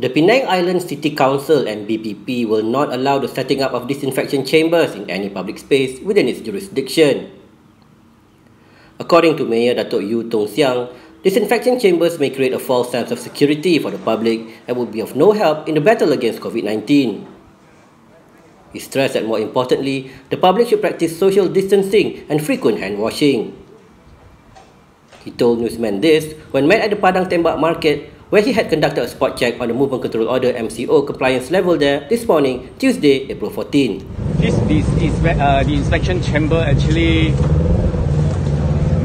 The Penang Island City Council MBPP will not allow the setting up of disinfection chambers in any public space within its jurisdiction. According to Mayor Datuk Yew Tung Seang, disinfection chambers may create a false sense of security for the public and would be of no help in the battle against COVID-19. He stressed that more importantly, the public should practice social distancing and frequent hand washing. He told newsmen this when met at the Padang Tembak Market where he had conducted a spot check on the Movement Control Order MCO compliance level there this morning, Tuesday, April 14. This, this inspe uh, the inspection chamber actually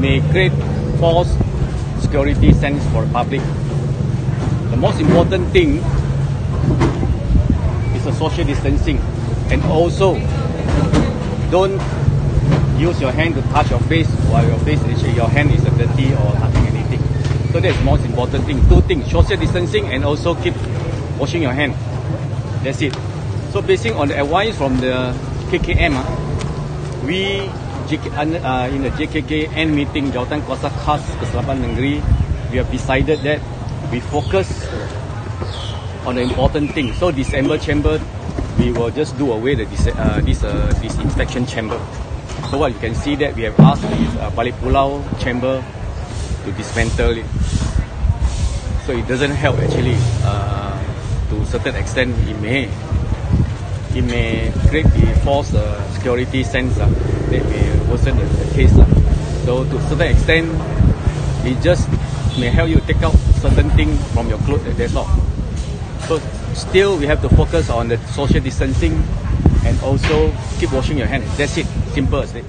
may create false security sense for the public. The most important thing is the social distancing and also don't use your hand to touch your face while your face is your hand is dirty or touching. So that's most important thing. Two things: social distancing and also keep washing your hand. That's it. So basing on the advice from the KKM, uh, ah, we uh, in the JKKN meeting Jawatan Kuasa Khas Keselamatan Negeri, we have decided that we focus on the important thing. So December chamber, we will just do away the uh, this uh, this inspection chamber. So what you can see that we have asked this uh, Balik Pulau chamber to dismantle it. So it doesn't help actually. Uh, to certain extent, it may it may create the false uh, security sense uh, that may worsen the, the case. Uh. So to certain extent, it just may help you take out certain things from your clothes. That's all. So still, we have to focus on the social distancing and also keep washing your hands. That's it. Simple as it.